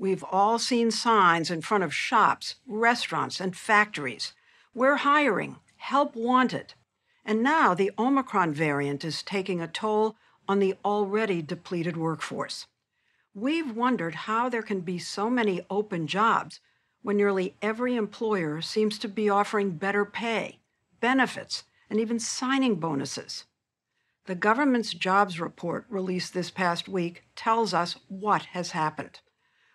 We've all seen signs in front of shops, restaurants, and factories. We're hiring, help wanted. And now the Omicron variant is taking a toll on the already depleted workforce. We've wondered how there can be so many open jobs when nearly every employer seems to be offering better pay, benefits, and even signing bonuses. The government's jobs report released this past week tells us what has happened.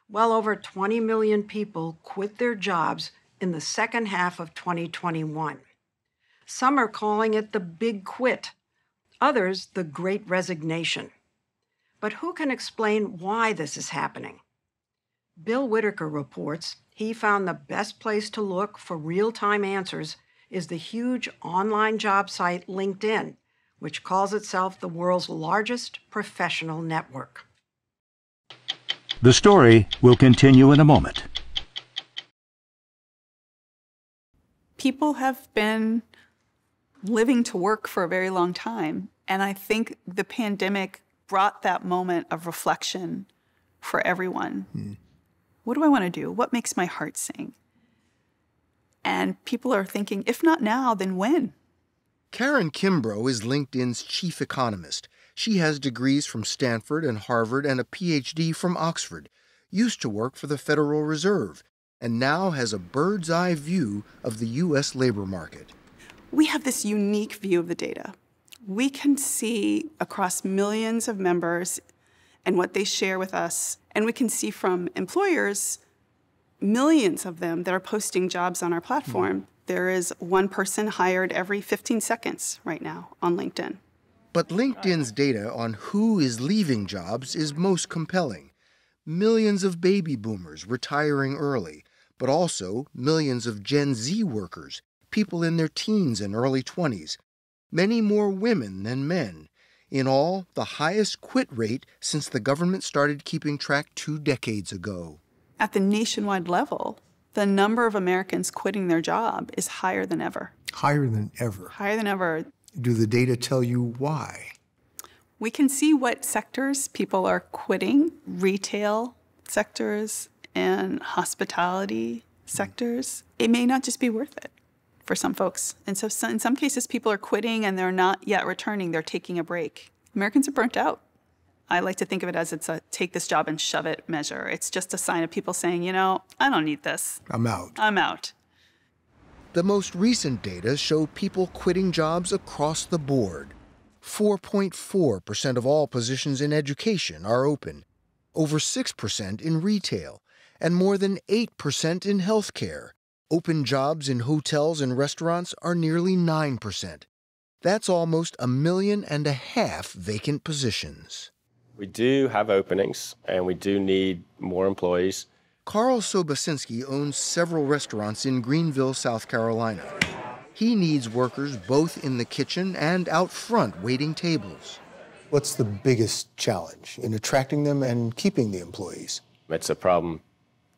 Well over 20 million people quit their jobs in the second half of 2021. Some are calling it the big quit, others, the great resignation. But who can explain why this is happening? Bill Whitaker reports he found the best place to look for real time answers is the huge online job site LinkedIn, which calls itself the world's largest professional network. The story will continue in a moment. People have been living to work for a very long time. And I think the pandemic brought that moment of reflection for everyone. Mm. What do I want to do? What makes my heart sing? And people are thinking, if not now, then when? Karin Kimbrough is LinkedIn's chief economist. She has degrees from Stanford and Harvard and a PhD from Oxford, used to work for the Federal Reserve, and now has a bird's eye view of the U.S. labor market. We have this unique view of the data. We can see across millions of members and what they share with us. And we can see from employers, millions of them that are posting jobs on our platform. Mm. There is one person hired every 15 seconds right now on LinkedIn. But LinkedIn's data on who is leaving jobs is most compelling. Millions of baby boomers retiring early, but also millions of Gen Z workers, people in their teens and early 20s, many more women than men, in all, the highest quit rate since the government started keeping track two decades ago. At the nationwide level, the number of Americans quitting their job is higher than ever. Higher than ever. Higher than ever. Do the data tell you why? We can see what sectors people are quitting retail sectors and hospitality sectors. It may not just be worth it for some folks. And so in some cases, people are quitting and they're not yet returning, they're taking a break. Americans are burnt out. I like to think of it as it's a take this job and shove it measure. It's just a sign of people saying, you know, I don't need this. I'm out. I'm out. The most recent data show people quitting jobs across the board. 4.4% of all positions in education are open, over 6% in retail, and more than 8% in healthcare. Open jobs in hotels and restaurants are nearly 9%. That's almost a million and a half vacant positions. We do have openings and we do need more employees. Carl Sobocinski owns several restaurants in Greenville, South Carolina. He needs workers both in the kitchen and out front waiting tables. What's the biggest challenge in attracting them and keeping the employees? It's a problem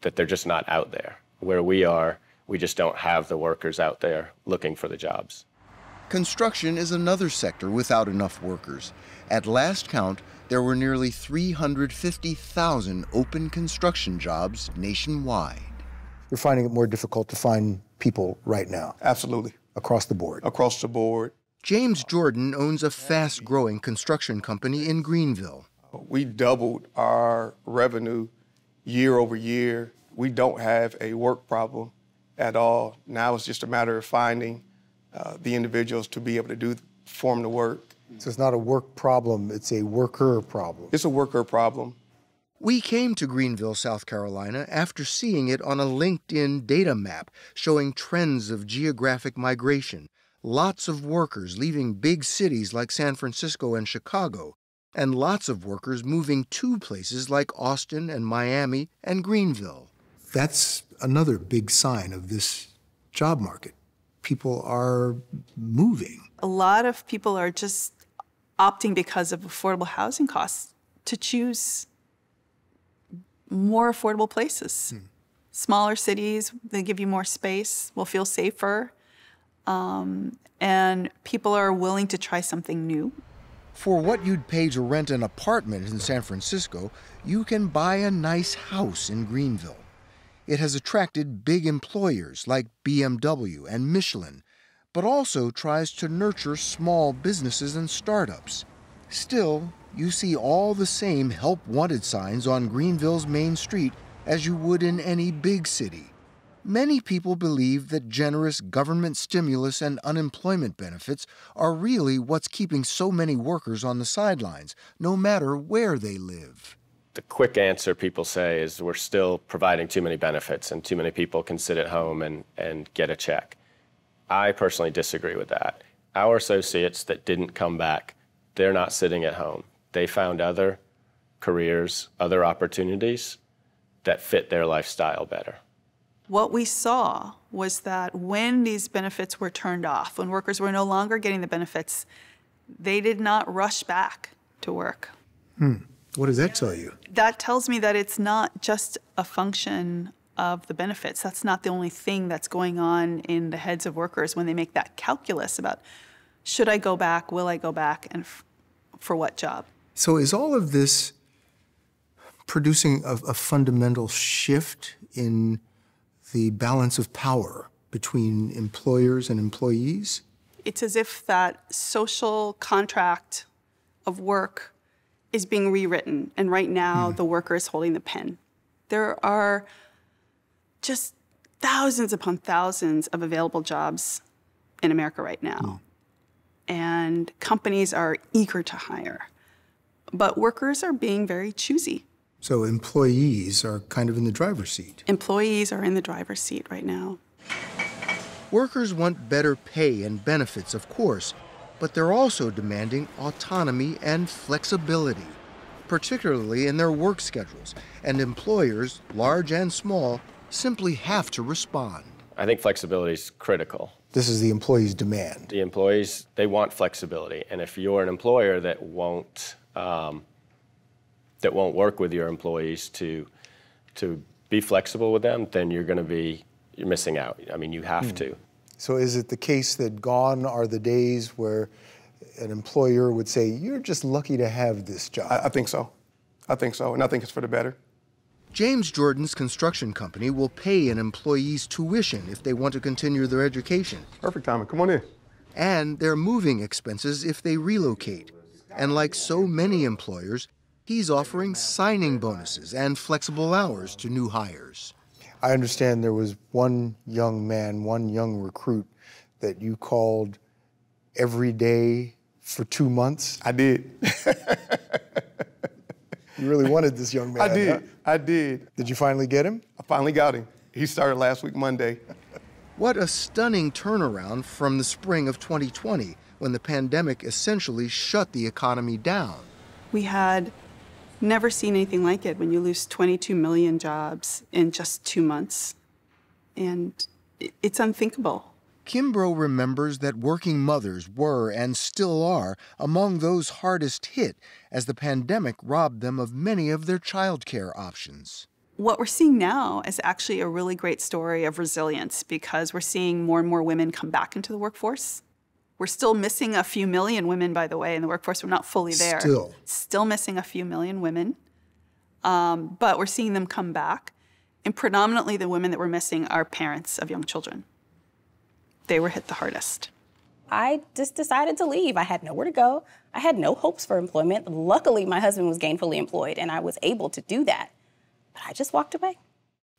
that they're just not out there. Where we are, we just don't have the workers out there looking for the jobs. Construction is another sector without enough workers. At last count, there were nearly 350,000 open construction jobs nationwide. You're finding it more difficult to find people right now? Absolutely. Across the board? Across the board. James Jordan owns a fast growing construction company in Greenville. We doubled our revenue year over year. We don't have a work problem at all. Now it's just a matter of finding uh, the individuals to be able to do form the work. So it's not a work problem; it's a worker problem. It's a worker problem. We came to Greenville, South Carolina, after seeing it on a LinkedIn data map showing trends of geographic migration. Lots of workers leaving big cities like San Francisco and Chicago, and lots of workers moving to places like Austin and Miami and Greenville. That's another big sign of this job market. People are moving. A lot of people are just opting because of affordable housing costs to choose more affordable places. Hmm. Smaller cities, they give you more space, will feel safer. Um, and people are willing to try something new. For what you'd pay to rent an apartment in San Francisco, you can buy a nice house in Greenville. It has attracted big employers like BMW and Michelin, but also tries to nurture small businesses and startups. Still, you see all the same help wanted signs on Greenville's main street as you would in any big city. Many people believe that generous government stimulus and unemployment benefits are really what's keeping so many workers on the sidelines, no matter where they live. The quick answer people say is we're still providing too many benefits and too many people can sit at home and, and get a check. I personally disagree with that. Our associates that didn't come back, they're not sitting at home. They found other careers, other opportunities that fit their lifestyle better. What we saw was that when these benefits were turned off, when workers were no longer getting the benefits, they did not rush back to work. Hmm. What does that tell you? That tells me that it's not just a function of the benefits. That's not the only thing that's going on in the heads of workers when they make that calculus about should I go back, will I go back, and f- for what job. So, is all of this producing a, a fundamental shift in the balance of power between employers and employees? It's as if that social contract of work is being rewritten, and right now hmm. the worker is holding the pen. There are just thousands upon thousands of available jobs in America right now. Hmm. And companies are eager to hire. But workers are being very choosy. So, employees are kind of in the driver's seat. Employees are in the driver's seat right now. Workers want better pay and benefits, of course, but they're also demanding autonomy and flexibility, particularly in their work schedules. And employers, large and small, simply have to respond. I think flexibility is critical. This is the employee's demand. The employees, they want flexibility. And if you're an employer that won't, um, that won't work with your employees to, to be flexible with them, then you're going to be, you're missing out. I mean, you have to. So, is it the case that gone are the days where an employer would say, You're just lucky to have this job? I, I think so. I think so, and I think it's for the better. James Jordan's construction company will pay an employee's tuition if they want to continue their education, Perfect timing. Come on in. and their moving expenses if they relocate. And like so many employers, he's offering signing bonuses and flexible hours to new hires. I understand there was one young man, one young recruit that you called every day for two months. I did. You really wanted this young man. I did. huh? I did. Did you finally get him? I finally got him. He started last week, Monday. What a stunning turnaround from the spring of 2020 when the pandemic essentially shut the economy down. We had never seen anything like it when you lose 22 million jobs in just two months. And it's unthinkable. Kimbrough remembers that working mothers were and still are among those hardest hit as the pandemic robbed them of many of their childcare options. What we're seeing now is actually a really great story of resilience because we're seeing more and more women come back into the workforce. We're still missing a few million women, by the way, in the workforce. We're not fully there. Still. Still missing a few million women. Um, but we're seeing them come back. And predominantly the women that we're missing are parents of young children. They were hit the hardest. I just decided to leave. I had nowhere to go. I had no hopes for employment. Luckily, my husband was gainfully employed and I was able to do that. But I just walked away.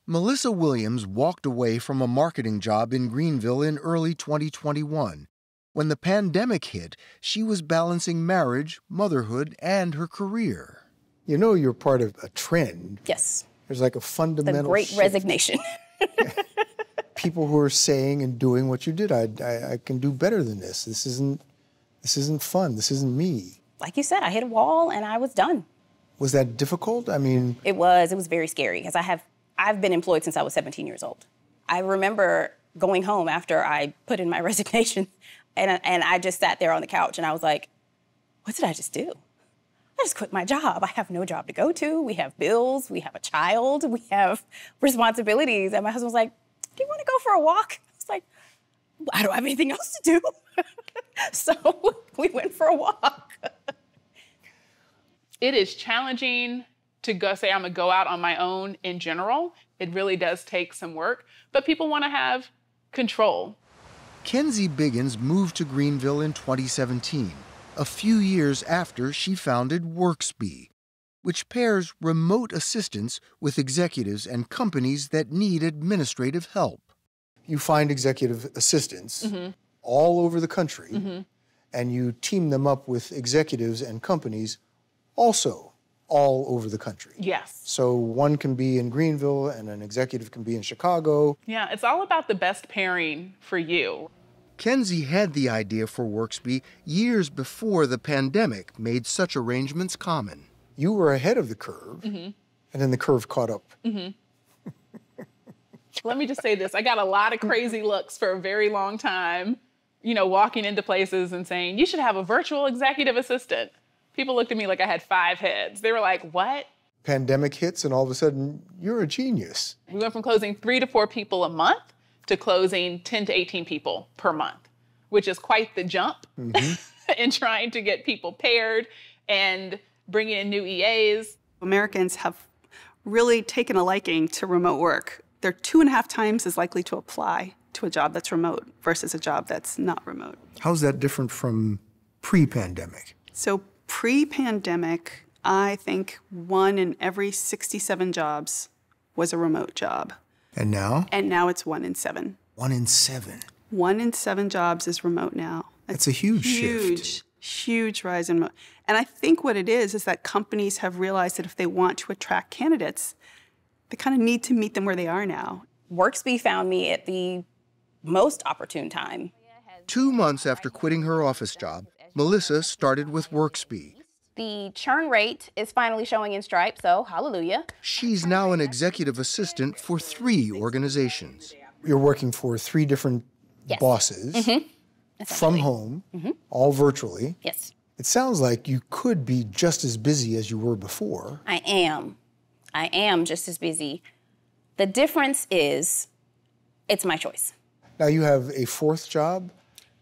Melissa Williams walked away from a marketing job in Greenville in early 2021. When the pandemic hit, she was balancing marriage, motherhood, and her career. You know you're part of a trend. Yes, There's like a fundamental. the fundamental great shift. resignation. People who are saying and doing what you did. I, I, I can do better than this. This isn't this isn't fun. This isn't me. like you said, I hit a wall and I was done. Was that difficult? I mean, It was. It was very scary because I have I've been employed since I was 17 years old. I remember going home after I put in my resignation, and and I just sat there on the couch and I was like, "What did I just do? I just quit my job. I have no job to go to. We have bills. We have a child. We have responsibilities." And my husband was like, "Do you want to go for a walk?" I was like, "I don't have anything else to do." so we went for a walk. it is challenging to go say I'm gonna go out on my own in general. It really does take some work, but people want to have control. Kenzie Biggins moved to Greenville in 2017, a few years after she founded WorksBee, which pairs remote assistance with executives and companies that need administrative help. You find executive assistants mm-hmm. all over the country, mm-hmm. and you team them up with executives and companies also all over the country. Yes. So one can be in Greenville and an executive can be in Chicago. Yeah, it's all about the best pairing for you. Kenzie had the idea for WorksBee years before the pandemic made such arrangements common. You were ahead of the curve, mm-hmm. and then the curve caught up. Mm-hmm. Let me just say this I got a lot of crazy looks for a very long time, you know, walking into places and saying, you should have a virtual executive assistant. People looked at me like I had five heads. They were like, what? Pandemic hits, and all of a sudden, you're a genius. We went from closing three to four people a month to closing 10 to 18 people per month, which is quite the jump mm-hmm. in trying to get people paired and bringing in new EAs. Americans have really taken a liking to remote work. They're two and a half times as likely to apply to a job that's remote versus a job that's not remote. How's that different from pre pandemic? So, pre pandemic, I think one in every 67 jobs was a remote job. And now, And now it's one in seven. one in seven. One in seven jobs is remote now. That's a huge shift. Huge, huge rise in. Mo- and I think what it is is that companies have realized that if they want to attract candidates, they kind of need to meet them where they are now. WorksBee found me at the most opportune time. Two months after quitting her office job, Melissa started with WorksBee. The churn rate is finally showing in Stripe, so hallelujah. She's now an executive assistant for three organizations. You're working for three different Yes. bosses mm-hmm. From home, mm-hmm. all virtually. Yes, It sounds like you could be just as busy as you were before. I am. I am just as busy. The difference is it's my choice. Now you have a fourth job.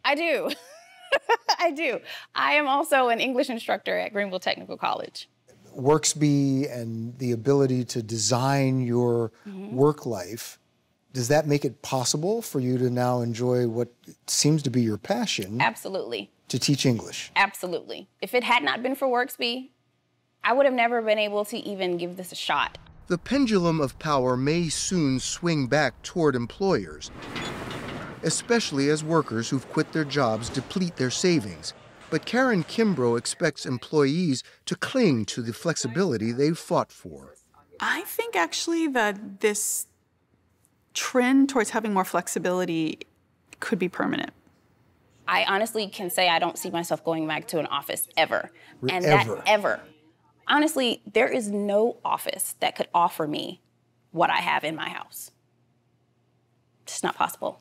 I do. I do. I am also an English instructor at Greenville Technical College. WorksBee and the ability to design your mm-hmm. work life, does that make it possible for you to now enjoy what seems to be your passion Absolutely. to teach English? Absolutely. If it had not been for WorksBee, I would have never been able to even give this a shot. The pendulum of power may soon swing back toward employers, especially as workers who've quit their jobs deplete their savings. But Karin Kimbrough expects employees to cling to the flexibility they've fought for. I think actually that this trend towards having more flexibility could be permanent. I honestly can say I don't see myself going back to an office ever. And Ever. that ever. Honestly, there is no office that could offer me what I have in my house. It's not possible.